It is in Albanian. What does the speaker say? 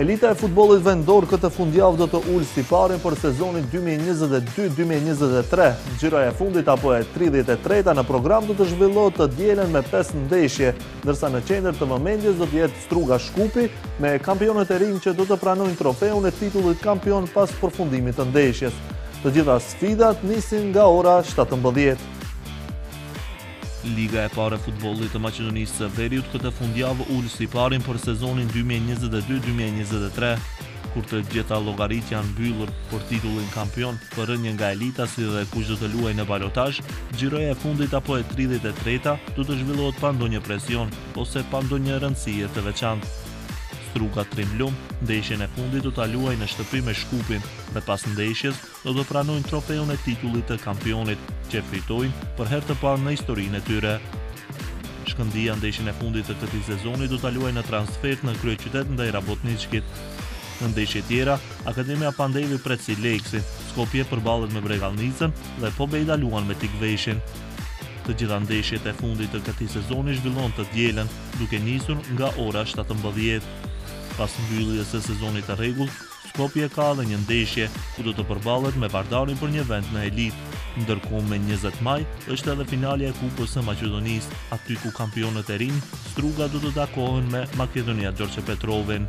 Elita e futbollit vendor këtë fundjavë do të ulë siparin për sezonin 2022-2023. Xhiroja e fundit apo e 33-ta në program do të zhvillohet të dielën me 5 ndeshje, ndërsa në qendër të vëmendjes do të jetë Struga-Shkupi me kampionët e rinj që do të pranojnë trofeun e titullit kampion pas përfundimit të ndeshjes. Të gjitha sfidat nisin nga ora 17. Liga e parë e futbollit të Maqedonisë së Veriut këtë fundjavë ul siparin për sezonin dy mijë e njëzet e dy dy mijë e njëzet e tre, kur të gjitha llogaritë janë mbyllur për titullin kampion, për rënien nga elita si dhe kush do të luajë në balotazh, xhiroja e fundit apo e tridhjetë e treta do të zhvillohet pa ndonjë presion ose pa ndonjë rëndësi të veçantë. Struga Trim-Lum ndeshjen e fundit do ta luajë në shtëpi me Shkupin dhe pas ndeshjes, do të pranojnë trofeun e titullit të kampionit, që e fitojnë për herë të parë në historinë e tyre. Shkëndija ndeshjen e fundit të këtij sezoni do ta luajë në transfertë në kryeqytet ndaj Rabotniçkit. Në ndeshjet tjera, Akademia Pandevi pret Sileksin, Skopje përballet me Bregallnicën dhe Pobeda luan me Tikveshin. Të gjitha ndeshjet e fundit të këtij sezoni zhvillohen të dielën, duke nisur nga ora shtatëmbëdhjetë. Pas mbylljes së sezonit të rregullt, Skopje ka edhe një ndeshje, ku do të përballet me Vardarin për një vend në elitë. Ndërkohë me njëzet maj, është edhe finalja e Kupës së Maqedonisë, aty ku kampionët e rinj, Struga do të takohen me Makedonia Gjorçe Petrovin.